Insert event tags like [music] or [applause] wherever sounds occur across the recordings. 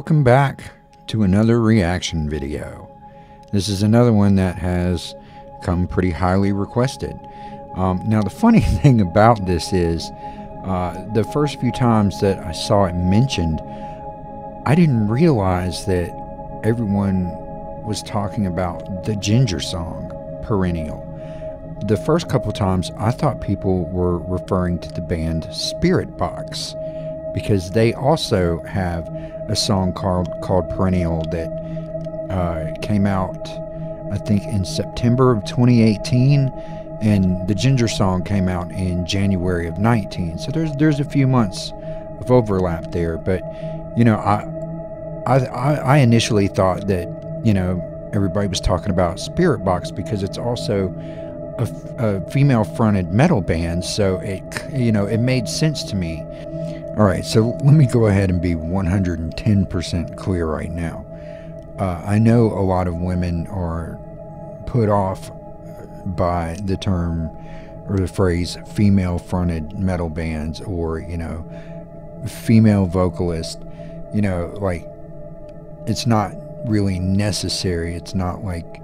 welcome back to another reaction video. This is another one that has come pretty highly requested. Um, now, the funny [laughs] thing about this is, uh, the first few times that I saw it mentioned, I didn't realize that everyone was talking about the Jinjer song, Perennial. The first couple times, I thought people were referring to the band Spiritbox because they also have a song called called Perennial that uh, came out, I think, in September of 2018, and the Jinjer song came out in January of 19. So there's there's a few months of overlap there, but you know, I I I initially thought that you know everybody was talking about Spiritbox because it's also a, a female fronted metal band, so it you know it made sense to me. All right, so let me go ahead and be 110% clear right now. Uh, I know a lot of women are put off by the term or the phrase female fronted metal bands or, you know, female vocalist. You know, like it's not really necessary. It's not like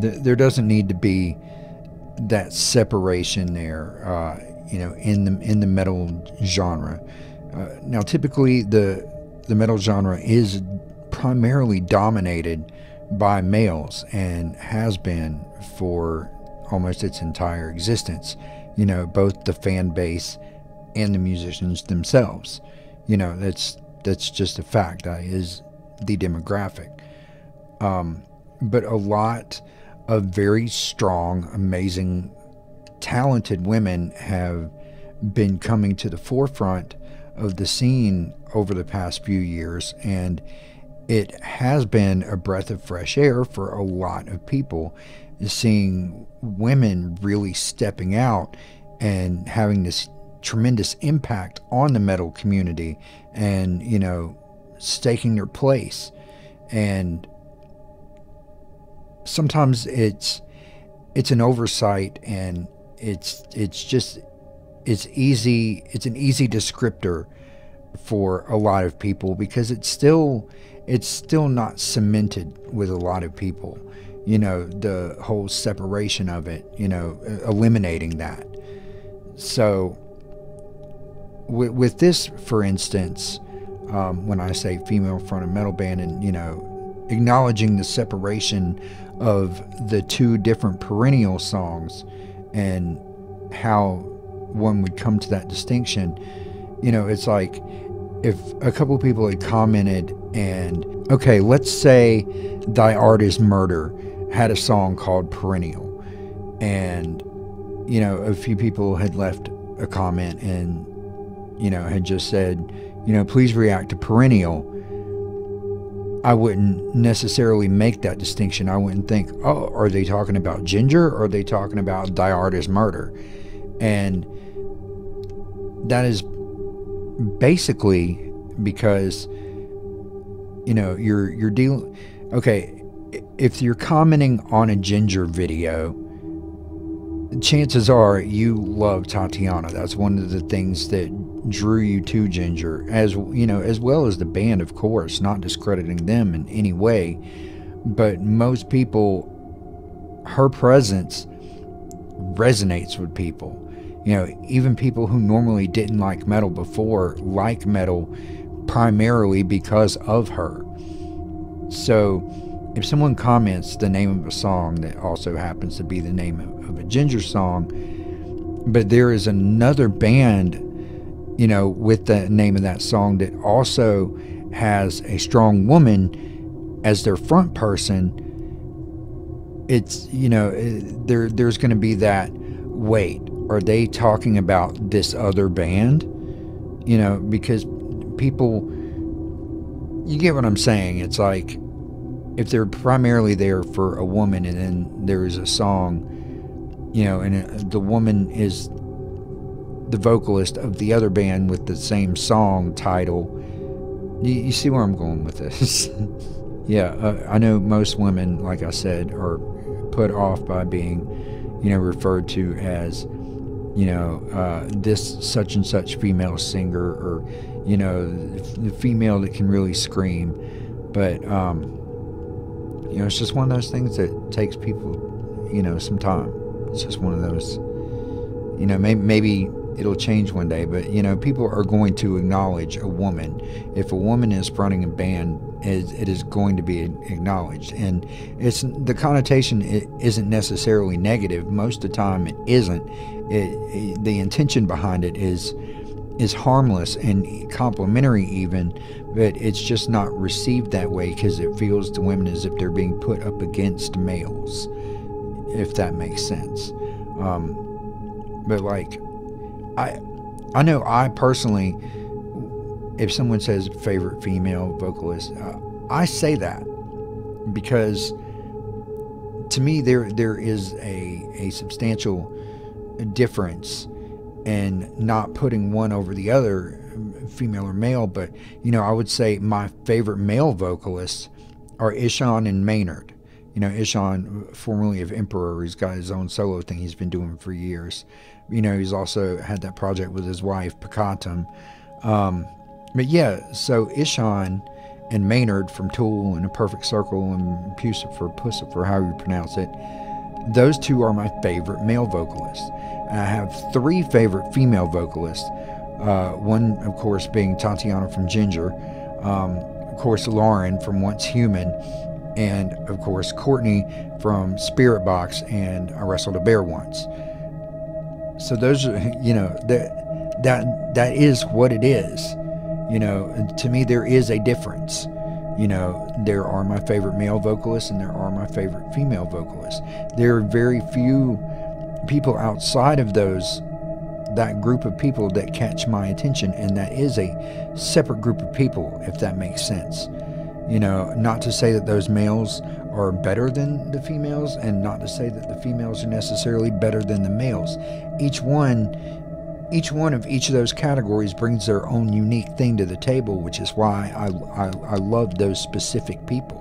th- there doesn't need to be that separation there, uh, you know, in the in the metal genre. Uh, now, typically, the the metal genre is primarily dominated by males and has been for almost its entire existence. You know, both the fan base and the musicians themselves. You know, that's that's just a fact. That is the demographic. Um, but a lot of very strong, amazing, talented women have been coming to the forefront of the scene over the past few years, and it has been a breath of fresh air for a lot of people seeing women really stepping out and having this tremendous impact on the metal community and you know staking their place. And sometimes it's it's an oversight and it's it's just it's easy it's an easy descriptor for a lot of people because it's still it's still not cemented with a lot of people you know the whole separation of it you know eliminating that. So with, with this for instance um, when i say female fronted metal band and you know acknowledging the separation of the two different perennial songs and how one would come to that distinction. You know, it's like if a couple people had commented and okay, let's say Thy Art is Murder had a song called Perennial and you know, a few people had left a comment and you know, had just said, you know, please react to Perennial. I wouldn't necessarily make that distinction. I wouldn't think, oh, are they talking about Jinjer or are they talking about Thy Art is Murder? And that is basically because you know you're you're dealing okay if you're commenting on a Jinjer video chances are you love Tatiana. That's one of the things that drew you to Jinjer as you know as well as the band of course not discrediting them in any way but most people her presence resonates with people you know, even people who normally didn't like metal before like metal primarily because of her. So, if someone comments the name of a song that also happens to be the name of a Jinjer song, but there is another band, you know, with the name of that song that also has a strong woman as their front person, it's, you know, there there's going to be that weight are they talking about this other band? You know, because people, you get what I'm saying. It's like if they're primarily there for a woman and then there is a song, you know, and the woman is the vocalist of the other band with the same song title. You, you see where I'm going with this? [laughs] yeah, uh, I know most women, like I said, are put off by being, you know, referred to as you know, uh, this such and such female singer, or you know, the female that can really scream. But um, you know, it's just one of those things that takes people, you know, some time. It's just one of those, you know, maybe maybe it'll change one day, but you know, people are going to acknowledge a woman. If a woman is fronting a band, it is going to be acknowledged, and it's the connotation isn't necessarily negative. Most of the time, it isn't. It, it, the intention behind it is is harmless and complimentary, even, but it's just not received that way because it feels to women as if they're being put up against males, if that makes sense. Um, but like I I know I personally, if someone says favorite female vocalist, uh, I say that because to me there there is a a substantial difference and not putting one over the other, female or male. But you know, I would say my favorite male vocalists are Ihsahn and Maynard. You know, Ihsahn, formerly of Emperor, he's got his own solo thing he's been doing for years you know, he's also had that project with his wife, Peccatum. Um, but yeah, so Ihsahn and Maynard from Tool and A Perfect Circle and Puscifer, Puscifer, however you pronounce it, those two are my favorite male vocalists. And I have three favorite female vocalists. Uh, one, of course, being Tatiana from Jinjer, um, of course, Lauren from Once Human, and of course, Courtney from Spiritbox and I Wrestled a Bear Once. So those are, you know, that that that is what it is. You know, to me there is a difference. You know, there are my favorite male vocalists and there are my favorite female vocalists. There are very few people outside of those that group of people that catch my attention and that is a separate group of people if that makes sense. You know, not to say that those males are better than the females, and not to say that the females are necessarily better than the males. Each one, each one of each of those categories brings their own unique thing to the table, which is why I, I, I love those specific people.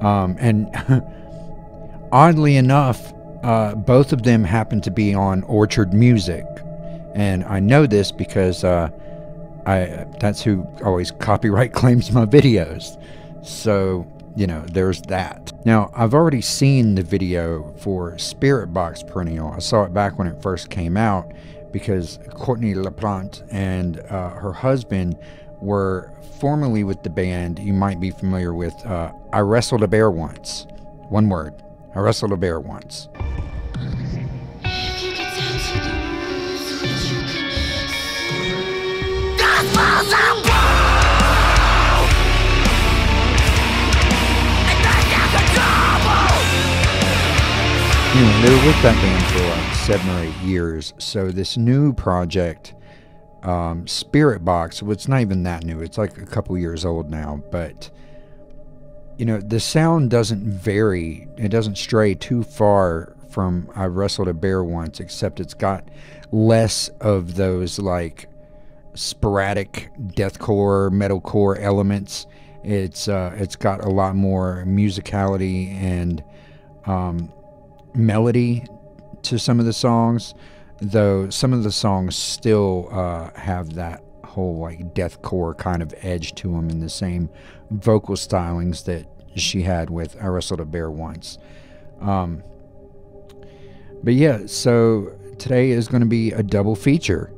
Um, and [laughs] oddly enough, uh, both of them happen to be on Orchard Music, and I know this because uh, I that's who always copyright [laughs] claims my videos. So you know, there's that. Now, I've already seen the video for Spiritbox Perennial. I saw it back when it first came out because Courtney LaPlante and uh, her husband were formerly with the band you might be familiar with uh, I Wrestled a Bear Once. One word. I Wrestled a Bear Once. Anyway, they were with that band for like seven or eight years. So this new project, um, Spiritbox, well, it's not even that new. It's like a couple years old now, but you know the sound doesn't vary. It doesn't stray too far from I wrestled a bear once, except it's got less of those like sporadic deathcore, metalcore elements. It's uh, it's got a lot more musicality and um, melody to some of the songs, though some of the songs still uh, have that whole like deathcore kind of edge to them in the same vocal stylings that she had with I Wrestled a Bear Once. Um, but yeah, so today is going to be a double feature.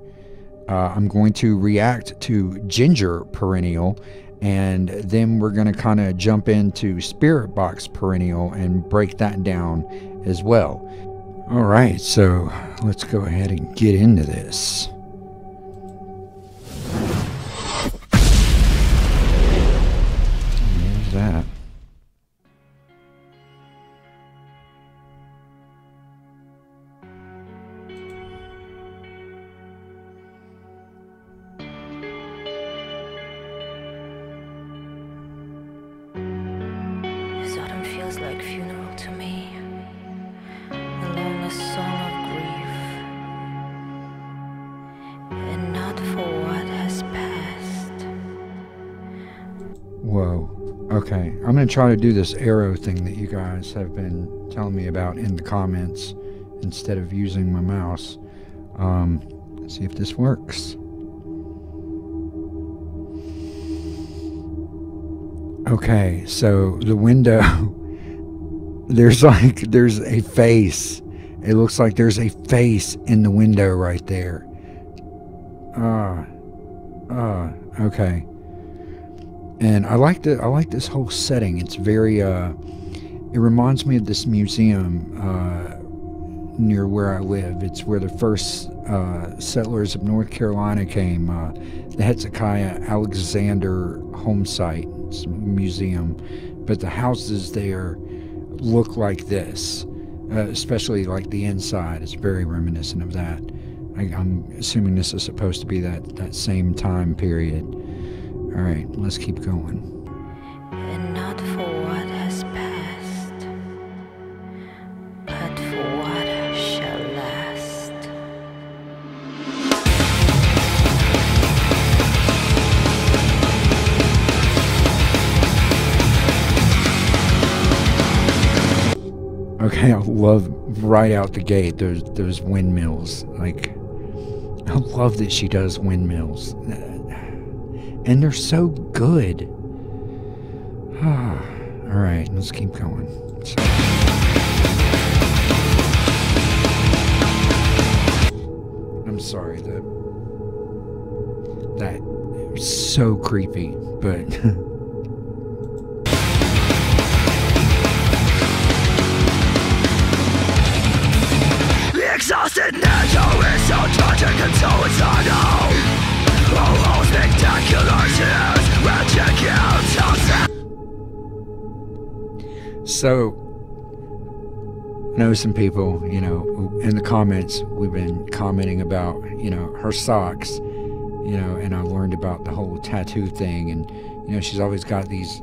Uh, I'm going to react to Jinjer Perennial, and then we're going to kind of jump into Spiritbox Perennial and break that down as well. All right, so let's go ahead and get into this. There's that. Okay, I'm going to try to do this arrow thing that you guys have been telling me about in the comments instead of using my mouse. Um, see if this works. Okay, so the window, [laughs] there's like, there's a face. It looks like there's a face in the window right there. Ah, uh, ah, uh, okay. And I like the, I like this whole setting. It's very, uh, it reminds me of this museum, uh, near where I live. It's where the first uh, settlers of North Carolina came. Uh, the Hezekiah Alexander home site museum, but the houses there look like this, uh, especially like the inside. It's very reminiscent of that. I, am assuming this is supposed to be that, that same time period. All right, let's keep going. Okay, I love right out the gate those those windmills. Like I love that she does windmills. And they're so good. [sighs] All right, let's keep going. I'm sorry that that was so creepy, but [laughs] exhausted natural is so tragic and so eternal So I know some people, you know, in the comments we've been commenting about, you know, her socks, you know, and I learned about the whole tattoo thing and you know, she's always got these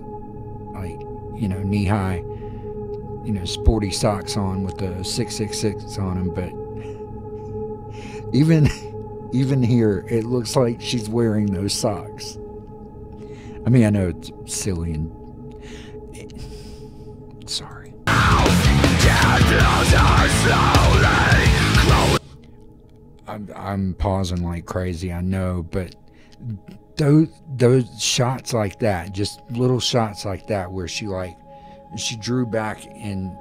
like, you know, knee-high you know, sporty socks on with the 666 on them, but [laughs] even even here, it looks like she's wearing those socks. I mean, I know it's silly and sorry. I'm, I'm pausing like crazy, I know, but those those shots like that, just little shots like that, where she like she drew back in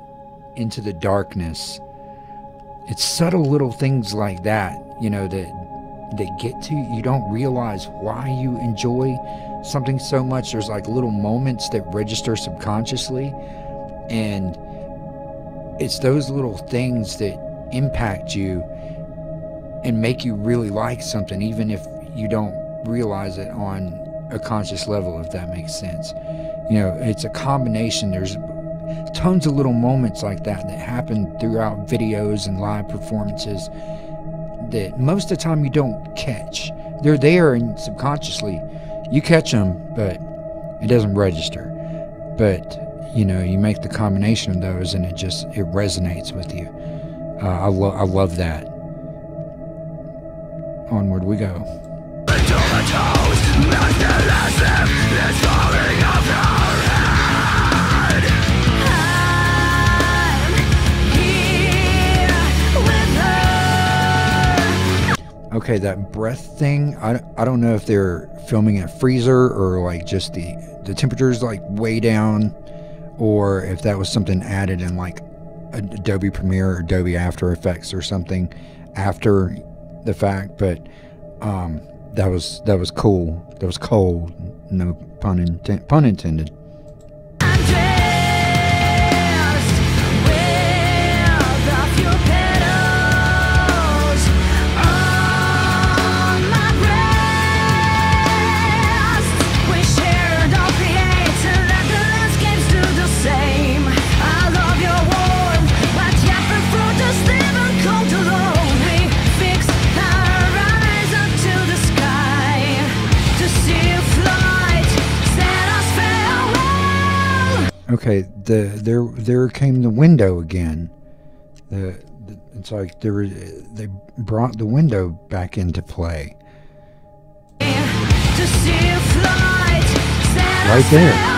into the darkness. It's subtle little things like that you know, that that get to you. You don't realize why you enjoy something so much. There's like little moments that register subconsciously, and it's those little things that impact you and make you really like something, even if you don't realize it on a conscious level, if that makes sense. You know, it's a combination. There's tons of little moments like that that happen throughout videos and live performances that most of the time you don't catch. They're there and subconsciously you catch them, but it doesn't register. But you know, you make the combination of those, and it just it resonates with you. Uh, I, lo- I love that. Onward we go. Okay, that breath thing, I, I don't know if they're filming at freezer or like just the, the temperature's like way down or if that was something added in like Adobe Premiere or Adobe After Effects or something after the fact, but um, that was that was cool. That was cold. No pun, pun intended. Okay, the there there came the window again. The, the it's like there they brought the window back into play. Right there.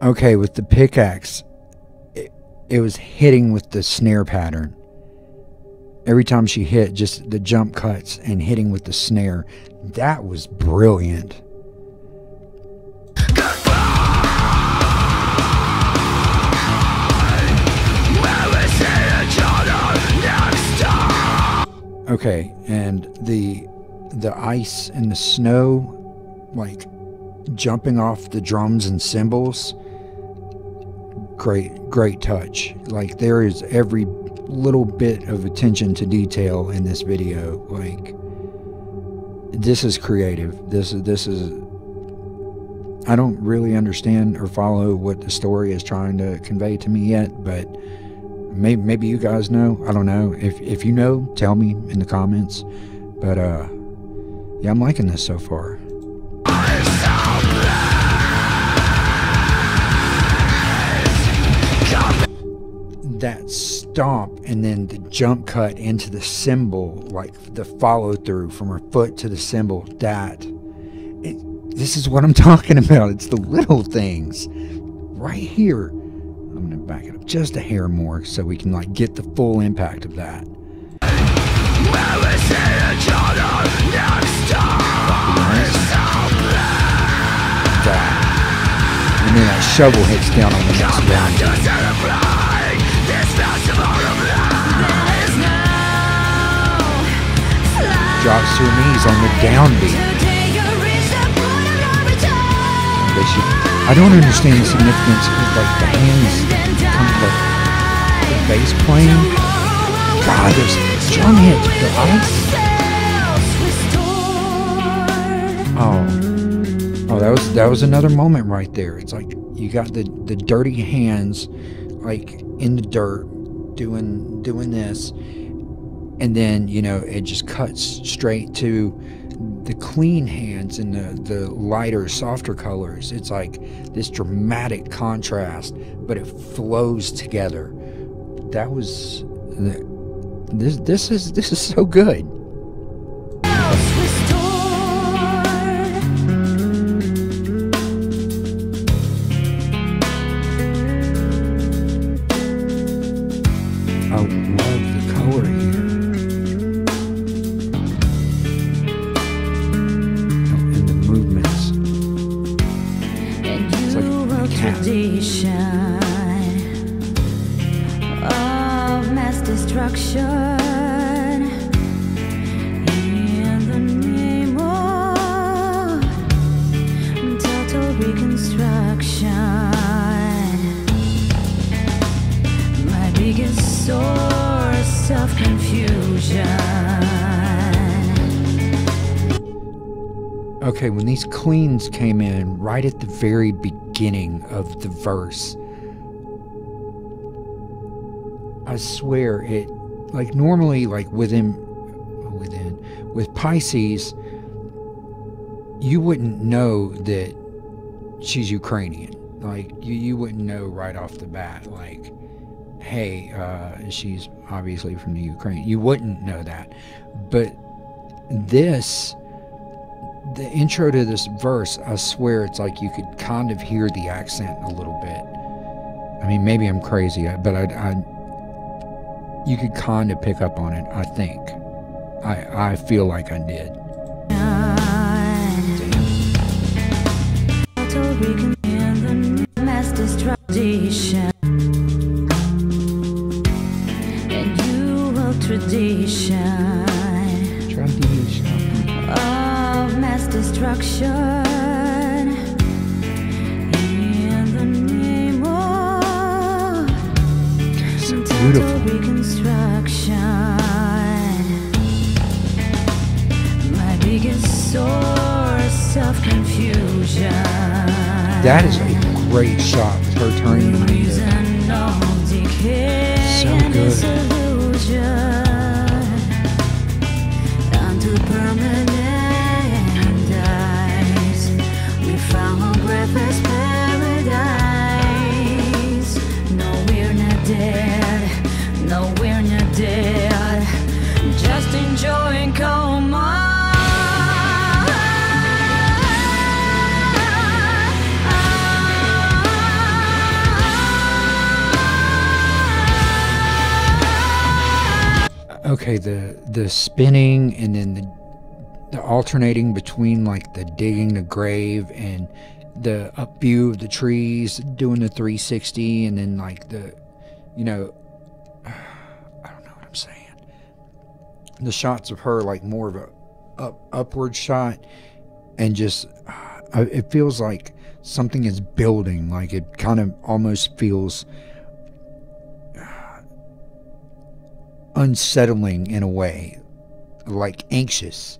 Okay, with the pickaxe, it, it was hitting with the snare pattern every time she hit, just the jump cuts and hitting with the snare. That was brilliant. Okay, and the the ice and the snow, like jumping off the drums and cymbals. Great, great touch. Like there is every little bit of attention to detail in this video. Like this is creative. This is this is. I don't really understand or follow what the story is trying to convey to me yet, but maybe maybe you guys know. I don't know. If if you know, tell me in the comments. But uh, yeah, I'm liking this so far. That stomp and then the jump cut into the cymbal, like the follow through from her foot to the cymbal, that it, this is what I'm [laughs] talking about. It's the little things right here. I'm gonna back it up just a hair more so we can like get the full impact of that. That. And then that shovel hits down on the next round. Drops to her knees on the downbeat. I don't understand the significance of like the hands come like the bass playing. God, there's drum hits, the. Oh, oh, that was that was another moment right there. It's like you got the the dirty hands, like in the dirt, doing doing this, and then you know it just cuts straight to the clean hands and the, the lighter softer colors. It's like this dramatic contrast but it flows together. That was this this is this is so good Okay, when these cleans came in right at the very beginning of the verse, I swear it, like normally, like within, within, with Pisces, you wouldn't know that she's Ukrainian. Like you, you wouldn't know right off the bat. Like, hey, uh, she's obviously from the Ukraine. You wouldn't know that, but this the intro to this verse, I swear it's like you could kind of hear the accent a little bit. I mean, maybe I'm crazy, but I, I you could kind of pick up on it. I think. I I feel like I did. Tradition. Beautiful. reconstruction. My biggest source of confusion. That is a great shot with her turning. So good okay, the the spinning and then the the alternating between like the digging the grave and the up view of the trees, doing the 360, and then like the, you know, [sighs] I don't know what I'm saying. The shots of her like more of a up upward shot, and just uh, it feels like something is building. Like it kind of almost feels unsettling in a way, like anxious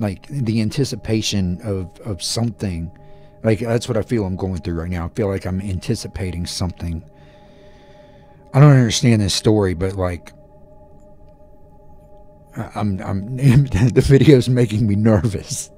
like the anticipation of of something like that's what I feel I'm going through right now. I feel like I'm anticipating something. I don't understand this story, but like I'm I'm [laughs] the video's making me nervous.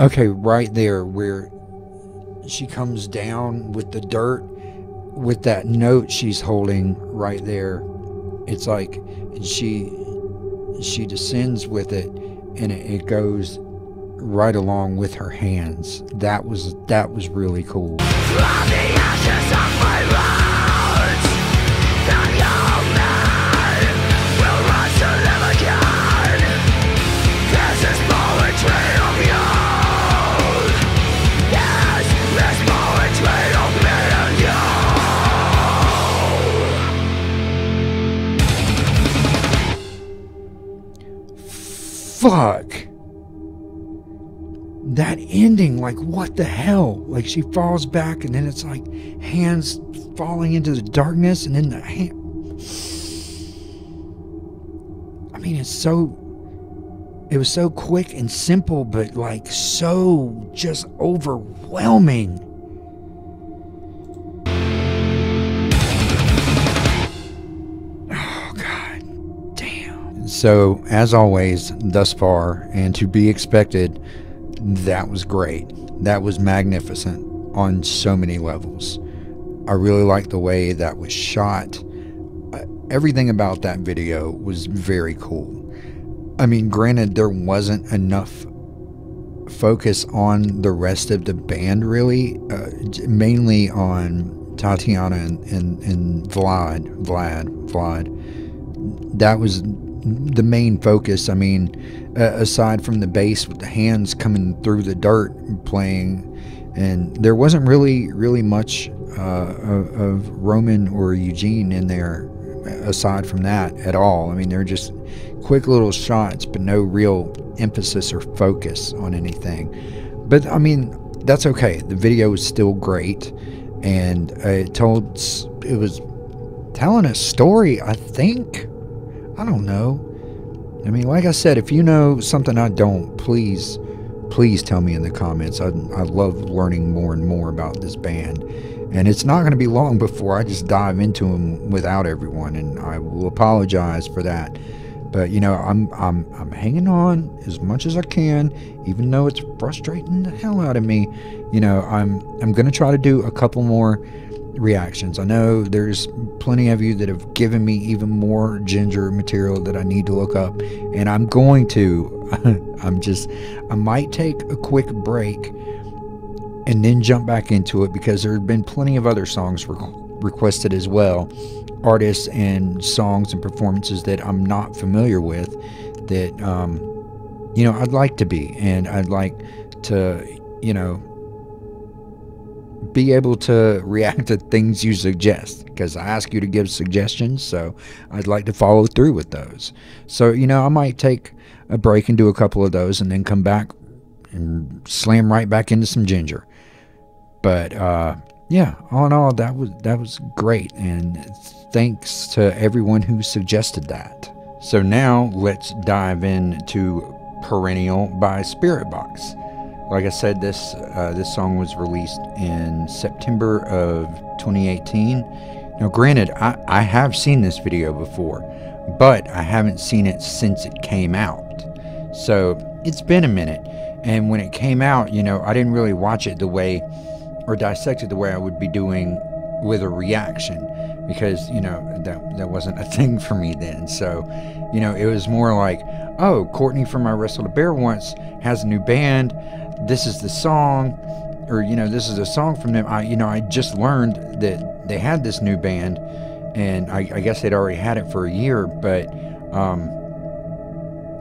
Okay, right there where she comes down with the dirt with that note she's holding right there. It's like she she descends with it and it, it goes right along with her hands. That was that was really cool. Fuck. That ending like what the hell? Like she falls back and then it's like hands falling into the darkness and then the hand i mean it's so it was so quick and simple but like so just overwhelming So, as always, thus far, and to be expected, that was great. That was magnificent on so many levels. I really liked the way that was shot. Uh, everything about that video was very cool. I mean, granted, there wasn't enough focus on the rest of the band, really, uh, mainly on Tatiana and, and, and Vlad. Vlad. Vlad. That was the main focus. I mean, uh, aside from the bass with the hands coming through the dirt playing, and there wasn't really really much uh, of, of, Roman or Eugene in there aside from that at all. I mean, they're just quick little shots, but no real emphasis or focus on anything. But I mean, that's okay. The video was still great, and it told it was telling a story. I think I don't know. I mean, like I said, if you know something I don't, please, please tell me in the comments. I, I love learning more and more about this band. And it's not going to be long before I just dive into them without everyone, and I will apologize for that. But you know, I'm I'm I'm hanging on as much as I can, even though it's frustrating the hell out of me. You know, I'm I'm going to try to do a couple more reactions. I know there's plenty of you that have given me even more Jinjer material that I need to look up, and I'm going to. [laughs] I'm just, I might take a quick break and then jump back into it because there have been plenty of other songs re- requested as well, artists and songs and performances that I'm not familiar with that, um, you know, I'd like to be, and I'd like to, you know, be able to react to things you suggest because I ask you to give suggestions, so I'd like to follow through with those. So, you know, I might take a break and do a couple of those and then come back and slam right back into some Jinjer. But uh, yeah, all in all, that was that was great, and thanks to everyone who suggested that. So now let's dive into Perennial by Spiritbox. Like I said, this uh, this song was released in September of 2018. Now, granted, I, I have seen this video before, but I haven't seen it since it came out. So it's been a minute. And when it came out, you know, I didn't really watch it the way or dissect it the way I would be doing with a reaction because, you know, that, that wasn't a [laughs] thing for me then. So, you know, it was more like, oh, Courtney from I Wrestled a Bear Once has a new band. This is the song, or, you know, this is a song from them. I, you know, I just learned that they had this new band, and I, I guess they'd already had it for a year, but, um,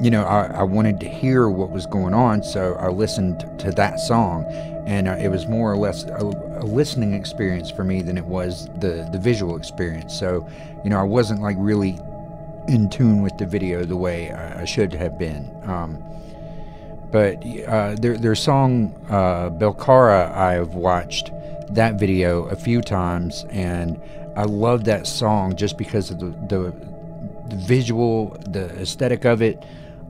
you know, I, I, wanted to hear what was going on, so I listened to that song, and uh, it was more or less a, a, listening experience for me than it was the the visual experience. So, you know, I wasn't like really in tune with the video the way I, I should have been. Um, but uh, their their song uh, Belcarra, I've watched that video a few times, and I love that song just because of the the, the visual, the aesthetic of it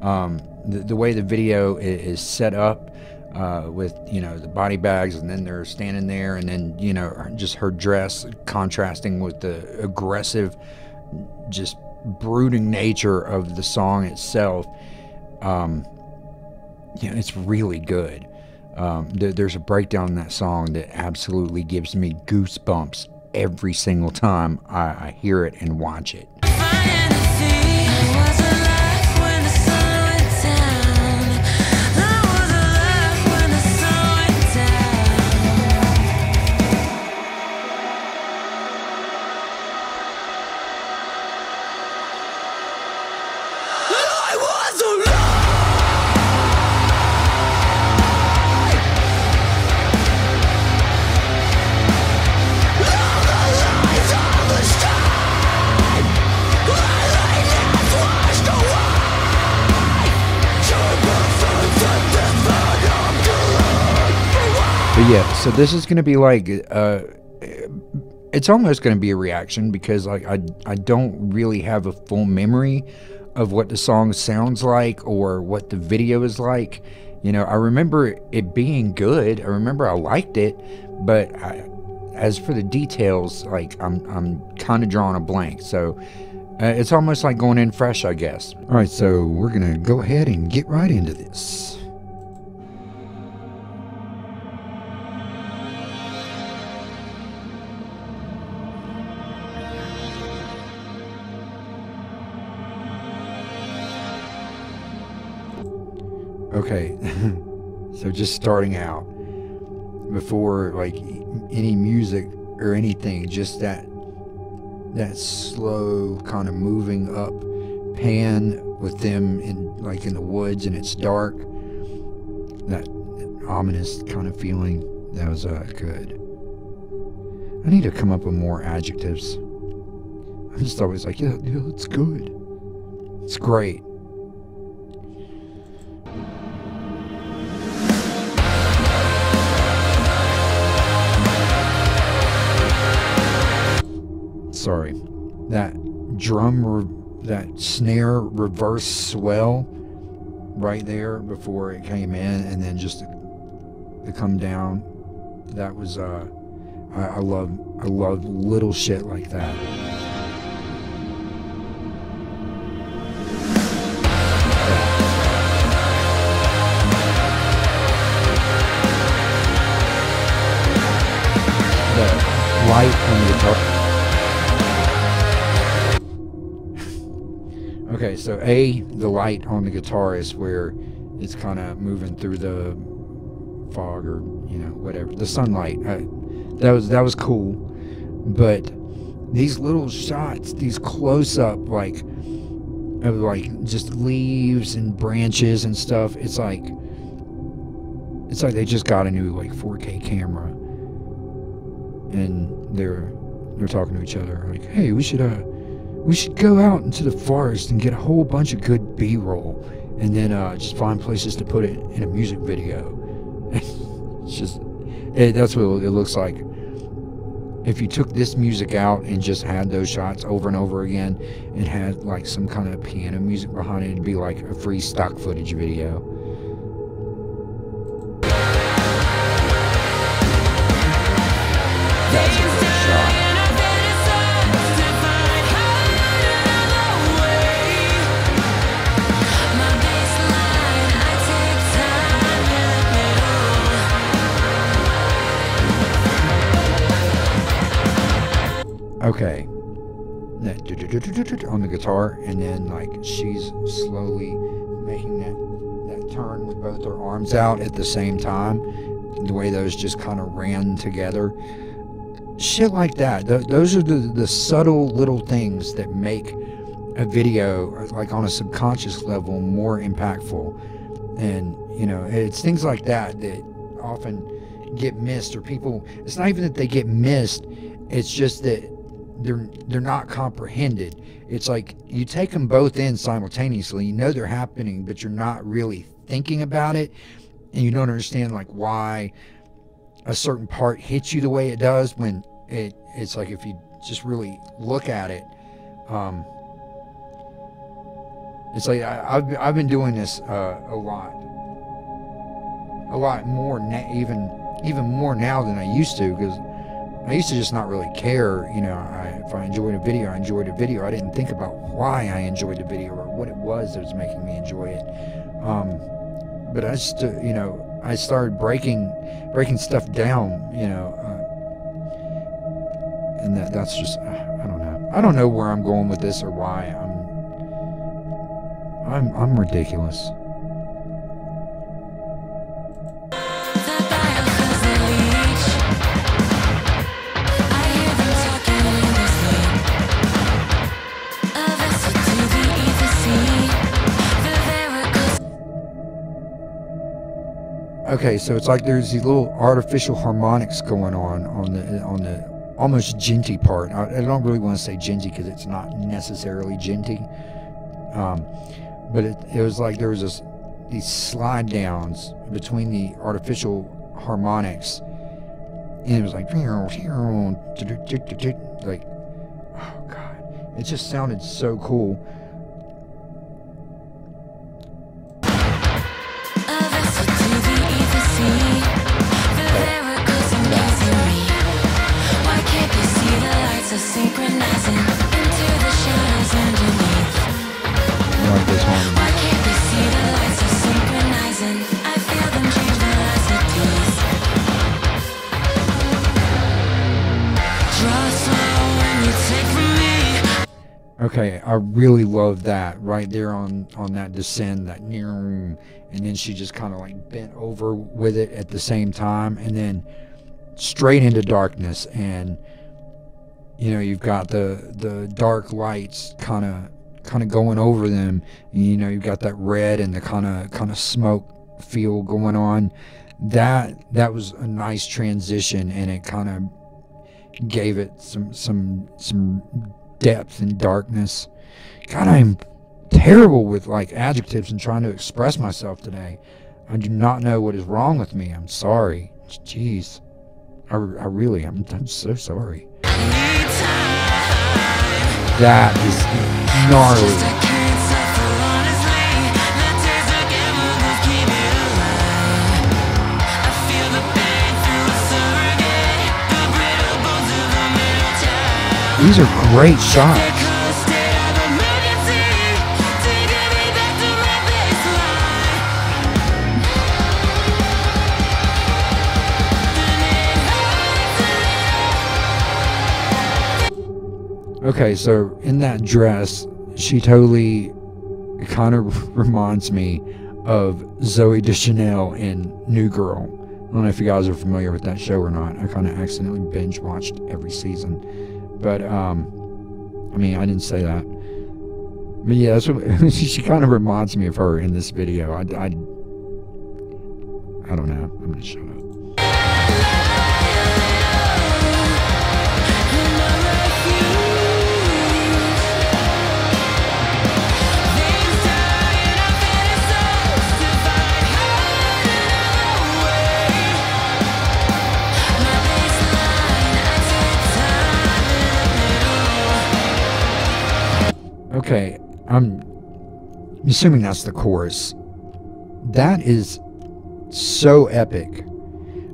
um, the, the, way the video is, is set up uh, with you know the body bags and then they're standing there and then you know just her dress contrasting with the aggressive just brooding nature of the song itself. Um, you know, it's really good. Um, th- there's a breakdown in that song that absolutely gives me goosebumps every single time I, I hear it and watch it so this is going to be like, uh, it's almost going to be a reaction because like I I don't really have a full memory of what the song sounds like or what the video is like. You know, I remember it being good. I remember I liked it, but I, as for the details, like I'm I'm kind of drawing a blank. So. Uh, it's almost like going in fresh, I guess. All right, so we're going to go ahead and get right into this. Okay, [laughs] so just starting out before like any music or anything, just that that slow kind of moving up pan with them in like in the woods and it's dark. That ominous kind of feeling that was uh, good. I need to come up with more adjectives. I'm just always like, yeah, yeah, it's good. It's great. Sorry, that drum, that snare reverse swell right there before it came in, and then just to, to come down. That was uh, I, I love I love little shit like that. Light on the guitar. Okay, so A, the light on the guitar is where it's kind of moving through the fog or you know whatever the sunlight. I, that was that was cool, but these little shots, these close up like of like just leaves and branches and stuff. It's like it's like they just got a new like 4K camera, and they're they're talking to each other like, hey, we should uh we should go out into the forest and get a whole bunch of good B-roll, and then uh, just find places to put it in a music video. [laughs] it's just it, that's what it looks like. If you took this music out and just had those shots over and over again, and had like some kind of piano music behind it, it'd be like a free stock footage video. Okay, that on the guitar, and then like she's slowly making that that turn with both her arms out at the same time. The way those just kind of ran together, shit like that. Th- those are the the subtle little things that make a video like on a subconscious level more impactful and you know it's things like that that often get missed or people it's not even that they get missed it's just that they're they're not comprehended. It's like you take them both in simultaneously you know they're happening but you're not really thinking about it and you don't understand like why a certain part hits you the way it does when it it's like if you just really look at it um it's like I, have I've been doing this uh, a lot. A lot more na- even even more now than I used to because I used to just not really care. You know, I, if I enjoyed a video, I enjoyed a video. I didn't think about why I enjoyed the video or what it was that was making me enjoy it. Um, but I just, uh, you know, I started breaking breaking stuff down. You know, uh, and that that's just I don't know. I don't know where I'm going with this or why. I'm I'm I'm ridiculous. Okay, so it's like there's these little artificial harmonics going on on the on the almost djenty part. I, I don't really want to say djenty because it's not necessarily djenty, um, but it, it was like there was this these slide downs between the artificial harmonics, and it was like like oh god, it just sounded so cool. Okay, I really love that right there on on that descend, that near, and then she just kind of like bent over with it at the same time, and then straight into darkness, and you know you've got the the dark lights kind of kind of going over them, and, you know you've got that red and the kind of kind of smoke feel going on. That that was a nice transition, and it kind of gave it some some some depth and darkness. God, I'm terrible with like adjectives and trying to express myself today. I do not know what is wrong with me. I'm sorry. Jeez. I, I really am. I'm so sorry. That is gnarly. These are great shots. Okay, so in that dress, she totally kind of [laughs] reminds me of Zooey Deschanel in New Girl. I don't know if you guys are familiar with that show or not. I kind of accidentally binge watched every season. But um, I mean, I didn't say that. But yeah, what, [laughs] she kind of reminds me of her in this video. I, I, I don't know. I'm gonna shut up. Assuming that's the chorus. That is so epic.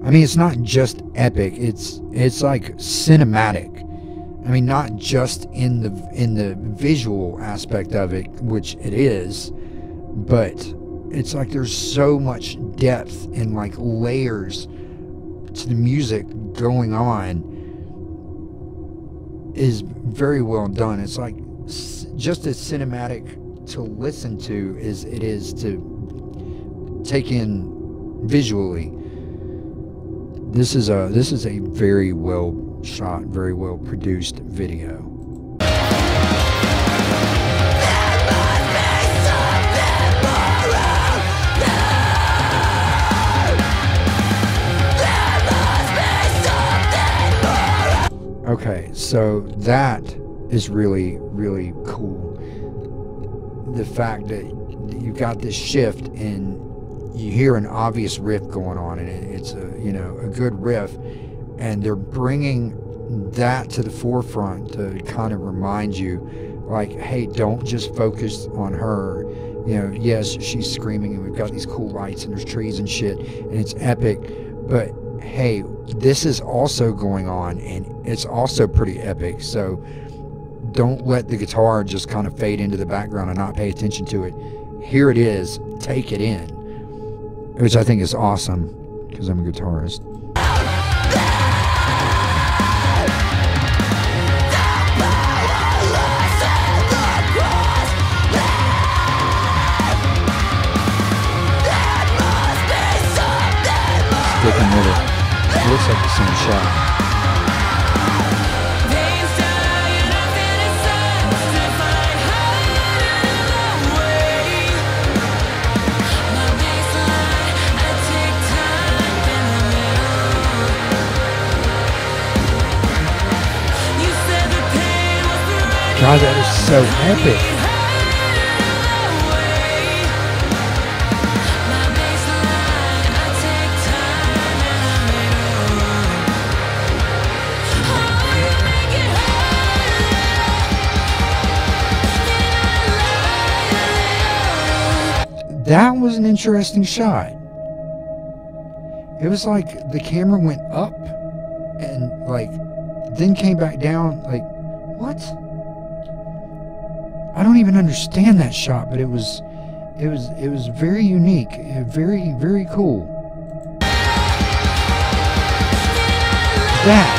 I mean, it's not just epic. It's it's like cinematic. I mean, not just in the in the visual aspect of it, which it is, but it's like there's so much depth and like layers to the music going on is very well done. It's like just as cinematic to listen to as it is to take in visually. This is a this is a very well shot, very well produced video. Okay, so that is really, really cool. The fact that you've got this shift and you hear an obvious riff going on, and it's a you know a good riff, and they're bringing that to the forefront to kind of remind you, like, hey, don't just focus on her. You know, yes, she's screaming, and we've got these cool lights, and there's trees and shit, and it's epic, but hey, this is also going on and it's also pretty epic. So don't let the guitar just kind of fade into the background and not pay attention to it. Here it is, take it in, which I think is awesome because I'm a guitarist. Sticking with it. Looks like the same shot. God, that is so epic. That was an interesting shot. It was like the camera went up and like then came back down like what? I don't even understand that shot, but it was it was it was very unique, very very cool. That.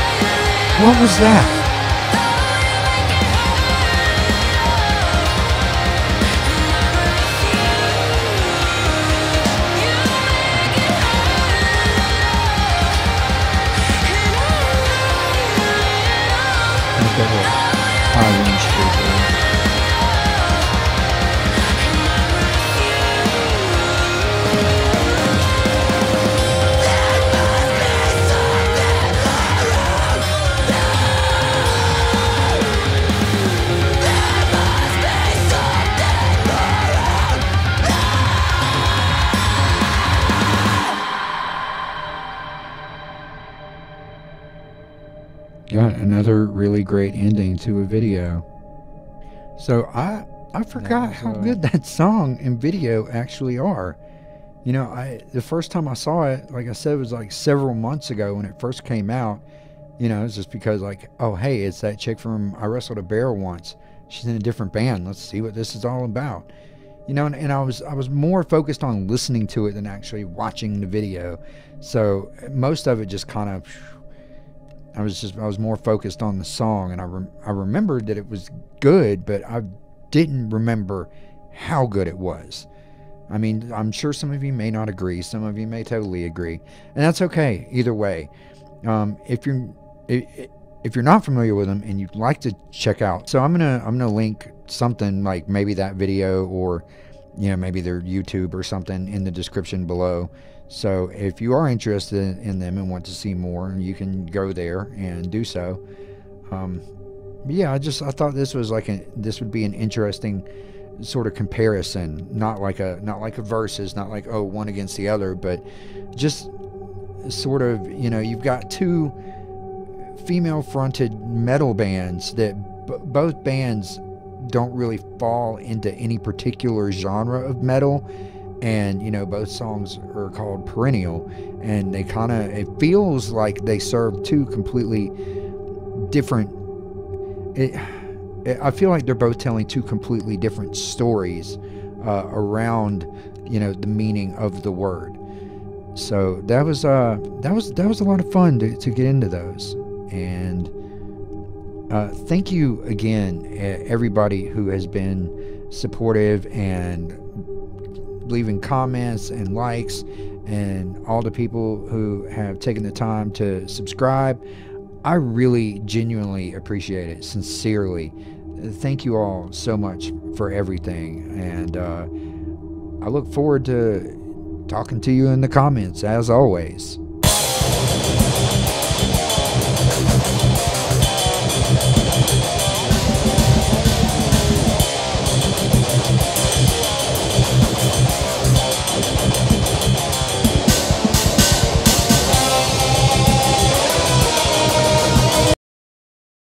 What was that? Got another really great ending to a video. So I I forgot how uh, good that song and video actually are. You know, I the first time I saw it, like I said, it was like several months ago when it first came out. You know, it's just because like, oh hey, it's that chick from I wrestled a bear once. She's in a different band. Let's see what this is all about. You know, and, and I was I was more focused on listening to it than actually watching the video. So most of it just kind of I was just I was more focused on the song, and I rem- I remembered that it was good, but I didn't remember how good it was. I mean, I'm sure some of you may not agree, some of you may totally agree, and that's okay. Either way, um, if you're if you're not familiar with them and you'd like to check out, so I'm gonna I'm gonna link something like maybe that video or you know maybe their YouTube or something in the description below so if you are interested in them and want to see more, you can go there and do so. Um, yeah, I just I thought this was like a this would be an interesting sort of comparison, not like a not like a versus, not like oh one against the other, but just sort of you know you've got two female fronted metal bands that both bands don't really fall into any particular genre of metal and you know both songs are called perennial and they kind of it feels like they serve two completely different it, it, i feel like they're both telling two completely different stories uh, around you know the meaning of the word. So that was uh that was that was a lot of fun to, to get into those. And Uh, thank you again, everybody who has been supportive and leaving comments and likes, and all the people who have taken the time to subscribe. I really genuinely appreciate it, sincerely. Thank you all so much for everything. And uh, I look forward to talking to you in the comments as always.